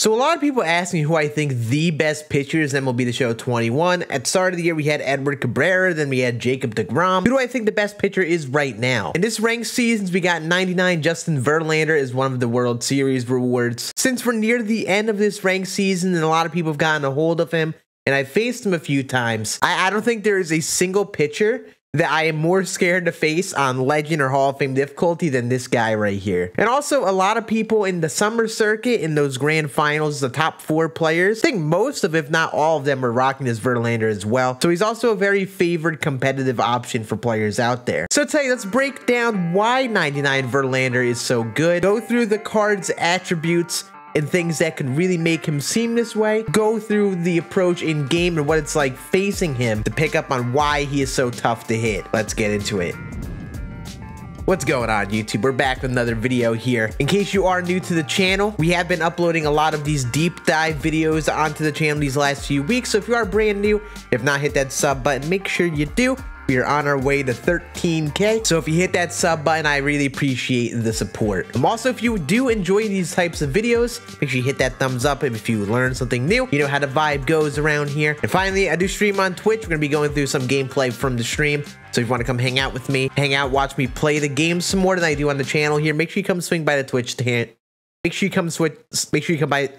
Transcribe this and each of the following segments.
So a lot of people ask me who I think the best pitchers in MLB The Show 21. At the start of the year, we had Edward Cabrera, then we had Jacob DeGrom. Who do I think the best pitcher is right now? In this ranked seasons, we got 99 Justin Verlander is one of the World Series rewards. Since we're near the end of this ranked season and a lot of people have gotten a hold of him, and I faced him a few times, I, I don't think there is a single pitcher that I am more scared to face on Legend or Hall of Fame difficulty than this guy right here. And also, a lot of people in the summer circuit, in those grand finals, the top four players, I think most of, if not all of them, are rocking this Verlander as well. So he's also a very favored competitive option for players out there. So today, let's break down why 99 Verlander is so good, go through the card's attributes, and things that could really make him seem this way, go through the approach in game and what it's like facing him to pick up on why he is so tough to hit. Let's get into it. What's going on YouTube? We're back with another video here. In case you are new to the channel, we have been uploading a lot of these deep dive videos onto the channel these last few weeks. So if you are brand new, if not hit that sub button, make sure you do. We are on our way to 13k. So if you hit that sub button, I really appreciate the support. Um, also, if you do enjoy these types of videos, make sure you hit that thumbs up And if you learn something new. You know how the vibe goes around here. And finally, I do stream on Twitch. We're going to be going through some gameplay from the stream. So if you want to come hang out with me, hang out, watch me play the game some more than I do on the channel here, make sure you come swing by the Twitch to Make sure you come switch. Make sure you come by.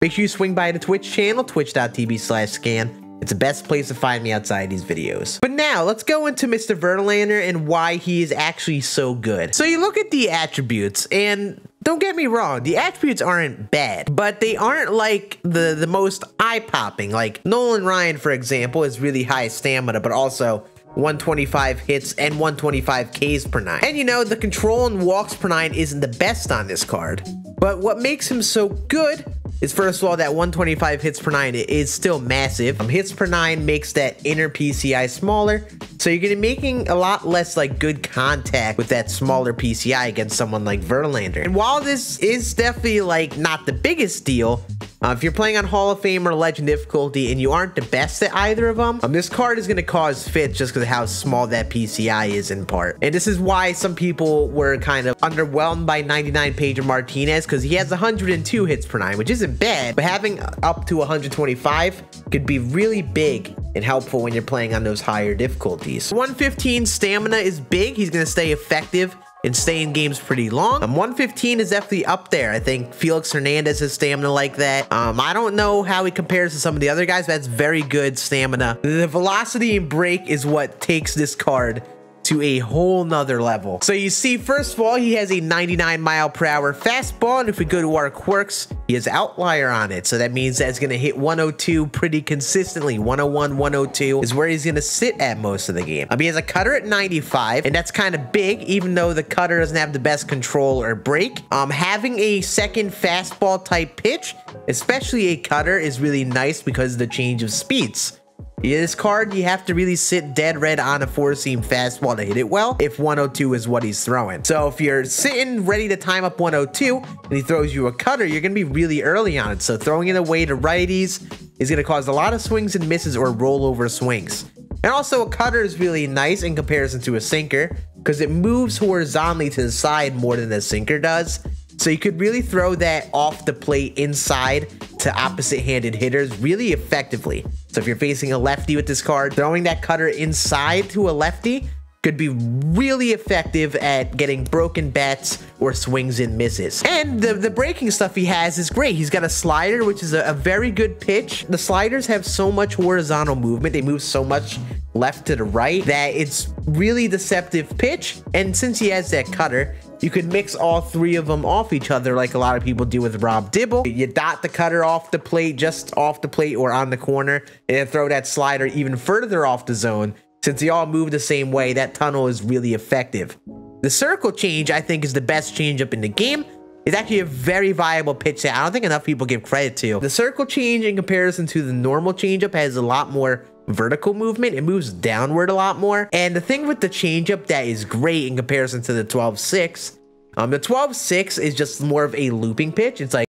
Make sure you swing by the Twitch channel, twitch.tv slash Scann. It's the best place to find me outside these videos. But now, let's go into Mr. Verlander and why he is actually so good. So you look at the attributes, and don't get me wrong, the attributes aren't bad, but they aren't like the, the most eye-popping. Like Nolan Ryan, for example, is really high stamina, but also 125 hits and 125 Ks per nine. And you know, the control and walks per nine isn't the best on this card. But what makes him so good is first of all that 125 hits per nine is still massive. Um, hits per nine makes that inner PCI smaller, so you're gonna be making a lot less like good contact with that smaller PCI against someone like Verlander. And while this is definitely like not the biggest deal, uh, if you're playing on Hall of Fame or Legend difficulty and you aren't the best at either of them, um, this card is going to cause fits just because of how small that PCI is in part. And this is why some people were kind of underwhelmed by 99 Pedro Martinez because he has 102 hits per nine, which isn't bad, but having up to 125 could be really big and helpful when you're playing on those higher difficulties. 115 stamina is big. He's going to stay effective and stay in games pretty long. Um, 115 is definitely up there. I think Felix Hernandez has stamina like that. Um, I don't know how he compares to some of the other guys, but that's very good stamina. The velocity and break is what takes this card to a whole nother level. So you see, first of all, he has a 99 mile per hour fastball. And if we go to our quirks, he has outlier on it. So that means that's going to hit 102 pretty consistently. 101, 102 is where he's going to sit at most of the game. I mean, he has a cutter at 95, and that's kind of big, even though the cutter doesn't have the best control or break. Um, having a second fastball type pitch, especially a cutter, is really nice because of the change of speeds. This card, you have to really sit dead red on a four-seam fastball to hit it well if 102 is what he's throwing. So if you're sitting ready to time up 102 and he throws you a cutter, you're going to be really early on it. So throwing it away to righties is going to cause a lot of swings and misses or rollover swings. And also a cutter is really nice in comparison to a sinker because it moves horizontally to the side more than a sinker does. So you could really throw that off the plate inside to opposite handed hitters really effectively. So if you're facing a lefty with this card, throwing that cutter inside to a lefty could be really effective at getting broken bats or swings and misses. And the, the breaking stuff he has is great. He's got a slider, which is a, a very good pitch. The sliders have so much horizontal movement. They move so much left to the right that it's really deceptive pitch. And since he has that cutter, you could mix all three of them off each other like a lot of people do with Rob Dibble. You dot the cutter off the plate, just off the plate or on the corner, and then throw that slider even further off the zone. Since they all move the same way, that tunnel is really effective. The circle change, I think, is the best changeup in the game. It's actually a very viable pitch that I don't think enough people give credit to. The circle change in comparison to the normal changeup has a lot more vertical movement. It moves downward a lot more. And the thing with the changeup that is great in comparison to the 12-6, um, the 12-6 is just more of a looping pitch. It's like,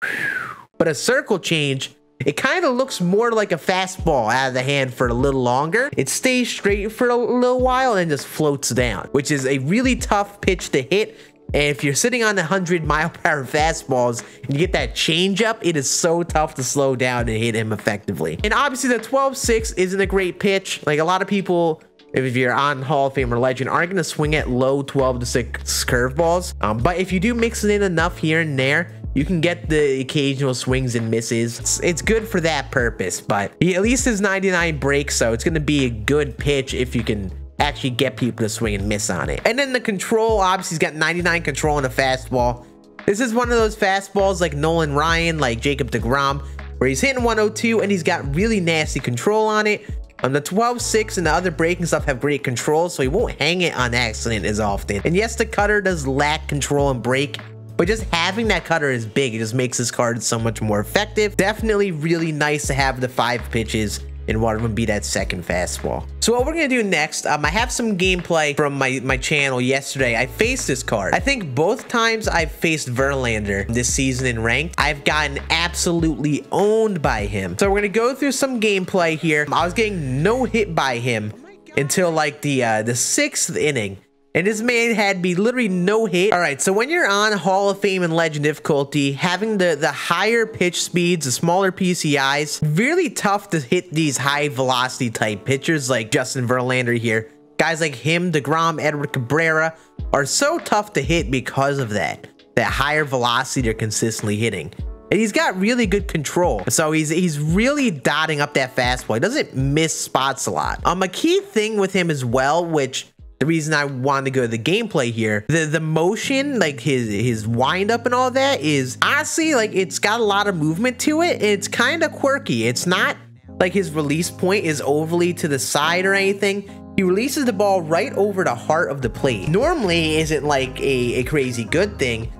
but a circle change, it kind of looks more like a fastball out of the hand for a little longer. It stays straight for a little while and just floats down, which is a really tough pitch to hit And if you're sitting on the 100 mile per hour fastballs and you get that changeup, it is so tough to slow down and hit him effectively. And obviously the 12-6 isn't a great pitch. Like a lot of people if you're on Hall of Fame or Legend, aren't going to swing at low 12 to 6 curveballs. Um, but if you do mix it in enough here and there, you can get the occasional swings and misses. It's, it's good for that purpose, but he at least has 99 breaks, so it's going to be a good pitch if you can actually get people to swing and miss on it. And then the control, obviously he's got 99 control on a fastball. This is one of those fastballs like Nolan Ryan, like Jacob DeGrom, where he's hitting 102 and he's got really nasty control on it. On the 12-6 and the other breaking stuff have great control, so he won't hang it on accident as often. And yes, the cutter does lack control and break, but just having that cutter is big. It just makes this card so much more effective. Definitely really nice to have the five pitches and one them be that second fastball. So what we're gonna do next, um, I have some gameplay from my, my channel yesterday. I faced this card. I think both times I've faced Verlander this season in ranked, I've gotten absolutely owned by him. So we're gonna go through some gameplay here. I was getting no hit by him until like the uh, the sixth inning. And this man had me literally no hit. All right, so when you're on Hall of Fame and Legend difficulty, having the, the higher pitch speeds, the smaller PCIs, really tough to hit these high velocity type pitchers like Justin Verlander here. Guys like him, DeGrom, Edward Cabrera are so tough to hit because of that. That higher velocity they're consistently hitting. And he's got really good control. So he's he's really dotting up that fastball. He doesn't miss spots a lot. Um, a key thing with him as well, which the reason I wanted to go to the gameplay here, the the motion, like his his wind up and all that is honestly like it's got a lot of movement to it. It's kind of quirky. It's not like his release point is overly to the side or anything. He releases the ball right over the heart of the plate. Normally isn't like a, a crazy good thing,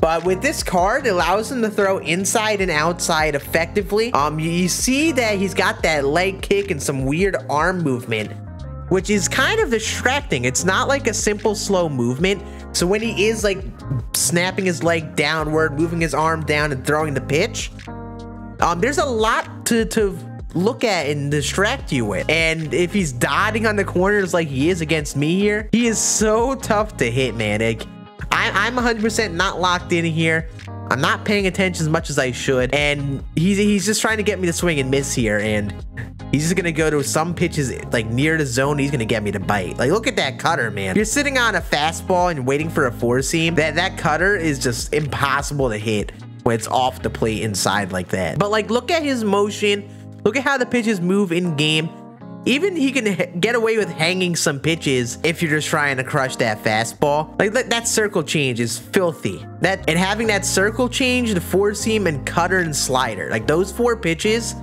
but with this card, it allows him to throw inside and outside effectively. Um, you see that he's got that leg kick and some weird arm movement which is kind of distracting. It's not like a simple slow movement. So when he is like snapping his leg downward, moving his arm down and throwing the pitch, um, there's a lot to, to look at and distract you with. And if he's dotting on the corners like he is against me here, he is so tough to hit, man. Like, I, I'm 100% not locked in here. I'm not paying attention as much as I should. And he's, he's just trying to get me to swing and miss here. And He's just gonna go to some pitches like near the zone. He's gonna get me to bite. Like, look at that cutter, man. You're sitting on a fastball and waiting for a four seam. That that cutter is just impossible to hit when it's off the plate inside like that. But like, look at his motion. Look at how the pitches move in game. Even he can get away with hanging some pitches if you're just trying to crush that fastball. Like that, that circle change is filthy. That and having that circle change, the four seam and cutter and slider, like those four pitches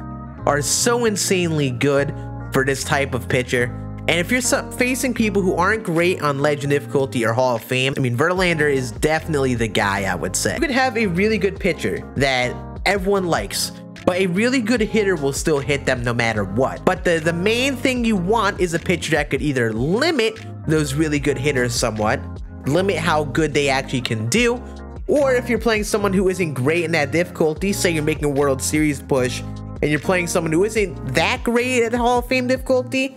are so insanely good for this type of pitcher. And if you're facing people who aren't great on Legend difficulty or Hall of Fame, I mean, Verlander is definitely the guy, I would say. You could have a really good pitcher that everyone likes, but a really good hitter will still hit them no matter what. But the, the main thing you want is a pitcher that could either limit those really good hitters somewhat, limit how good they actually can do, or if you're playing someone who isn't great in that difficulty, say you're making a World Series push, and you're playing someone who isn't that great at Hall of Fame difficulty,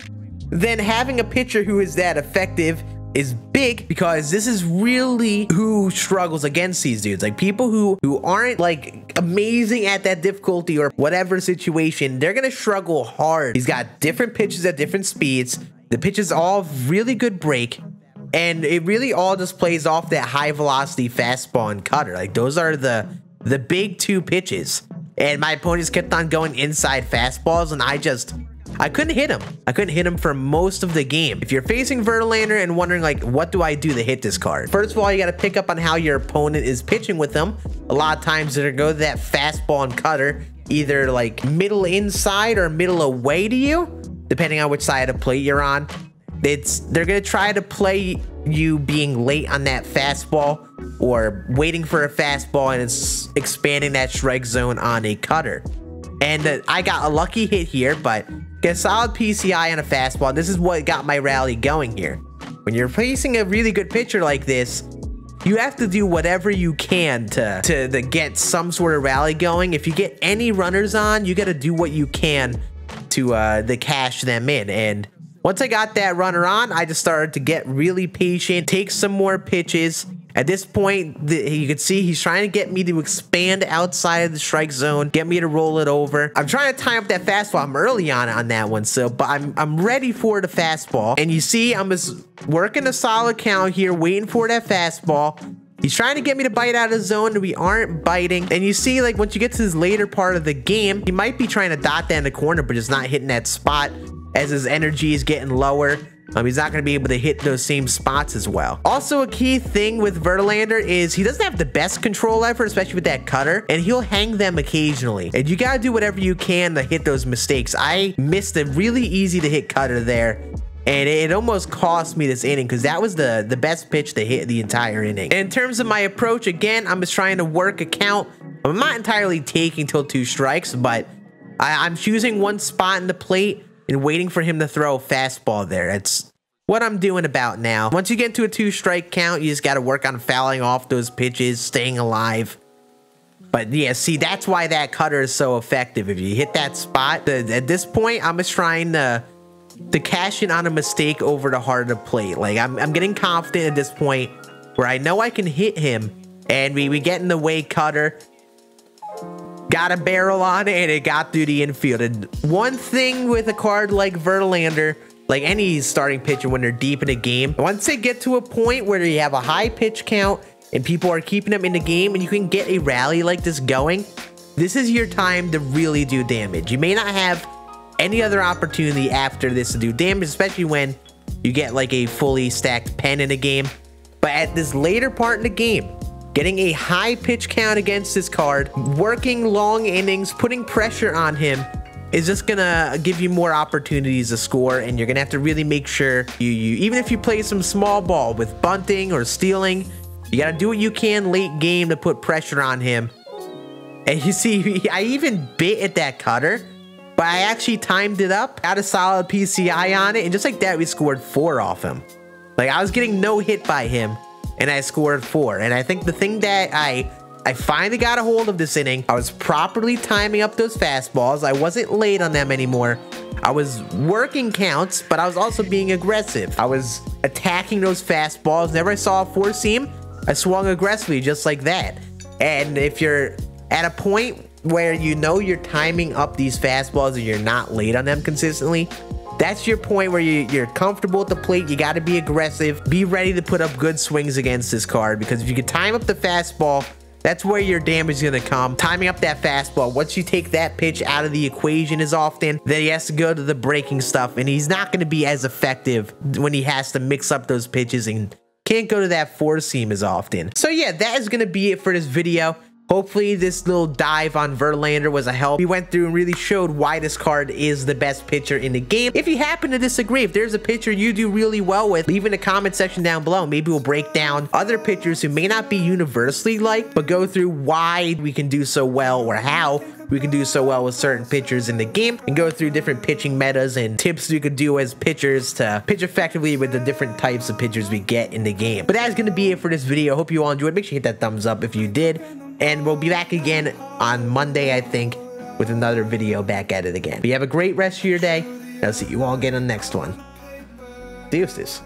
then having a pitcher who is that effective is big because this is really who struggles against these dudes. Like people who who aren't like amazing at that difficulty or whatever situation, they're gonna struggle hard. He's got different pitches at different speeds. The pitches all really good break. And it really all just plays off that high velocity fastball and cutter. Like those are the the big two pitches and my opponents kept on going inside fastballs, and I just I couldn't hit him. I couldn't hit him for most of the game. If you're facing Verlander and wondering like, what do I do to hit this card? First of all, you got to pick up on how your opponent is pitching with them. A lot of times they're going to go that fastball and cutter, either like middle inside or middle away to you, depending on which side of the plate you're on. It's they're gonna try to play you being late on that fastball or waiting for a fastball and it's expanding that strike zone on a cutter. And uh, I got a lucky hit here, but get solid PCI on a fastball. This is what got my rally going here. When you're facing a really good pitcher like this, you have to do whatever you can to, to, to get some sort of rally going. If you get any runners on, you got to do what you can to uh, to cash them in. And once I got that runner on, I just started to get really patient, take some more pitches, At this point, the, you can see he's trying to get me to expand outside of the strike zone, get me to roll it over. I'm trying to time up that fastball. I'm early on on that one, so but I'm I'm ready for the fastball. And you see, I'm just working a solid count here, waiting for that fastball. He's trying to get me to bite out of the zone and we aren't biting. And you see, like, once you get to this later part of the game, he might be trying to dot that in the corner, but just not hitting that spot as his energy is getting lower. Um, he's not going to be able to hit those same spots as well. Also, a key thing with Verlander is he doesn't have the best control ever, especially with that cutter, and he'll hang them occasionally. And you got to do whatever you can to hit those mistakes. I missed a really easy to hit cutter there and it almost cost me this inning because that was the the best pitch to hit the entire inning. In terms of my approach, again, I'm just trying to work a count. I'm not entirely taking till two strikes, but I, I'm choosing one spot in the plate and waiting for him to throw a fastball there. That's what I'm doing about now. Once you get to a two strike count, you just got to work on fouling off those pitches, staying alive. But yeah, see, that's why that cutter is so effective. If you hit that spot, the, at this point, I'm just trying to to cash in on a mistake over the heart of the plate. Like I'm, I'm getting confident at this point where I know I can hit him and we, we get in the way cutter. Got a barrel on it and it got through the infield. And one thing with a card like Verlander, like any starting pitcher when they're deep in a game, once they get to a point where you have a high pitch count and people are keeping them in the game and you can get a rally like this going, this is your time to really do damage. You may not have any other opportunity after this to do damage, especially when you get like a fully stacked pen in a game. But at this later part in the game, getting a high pitch count against this card, working long innings, putting pressure on him is just gonna give you more opportunities to score and you're gonna have to really make sure you, you even if you play some small ball with bunting or stealing you gotta do what you can late game to put pressure on him and you see I even bit at that cutter but I actually timed it up, got a solid PCI on it, and just like that, we scored four off him. Like I was getting no hit by him, and I scored four. And I think the thing that I I finally got a hold of this inning, I was properly timing up those fastballs. I wasn't late on them anymore. I was working counts, but I was also being aggressive. I was attacking those fastballs. Whenever I saw a four seam, I swung aggressively just like that. And if you're at a point where you know you're timing up these fastballs and you're not late on them consistently, that's your point where you, are comfortable at the plate. You got to be aggressive. Be ready to put up good swings against this card because if you can time up the fastball, that's where your damage is going to come. Timing up that fastball. Once you take that pitch out of the equation as often, then he has to go to the breaking stuff, and he's not going to be as effective when he has to mix up those pitches and can't go to that four seam as often. So yeah, that is going to be it for this video. Hopefully this little dive on Verlander was a help. We went through and really showed why this card is the best pitcher in the game. If you happen to disagree, if there's a pitcher you do really well with, leave in the comment section down below. Maybe we'll break down other pitchers who may not be universally liked, but go through why we can do so well or how we can do so well with certain pitchers in the game and go through different pitching metas and tips you could do as pitchers to pitch effectively with the different types of pitchers we get in the game. But that's going to be it for this video. Hope you all enjoyed. Make sure you hit that thumbs up if you did. And we'll be back again on Monday, I think, with another video back at it again. But you have a great rest of your day. I'll see you all again on the next one. Deuces.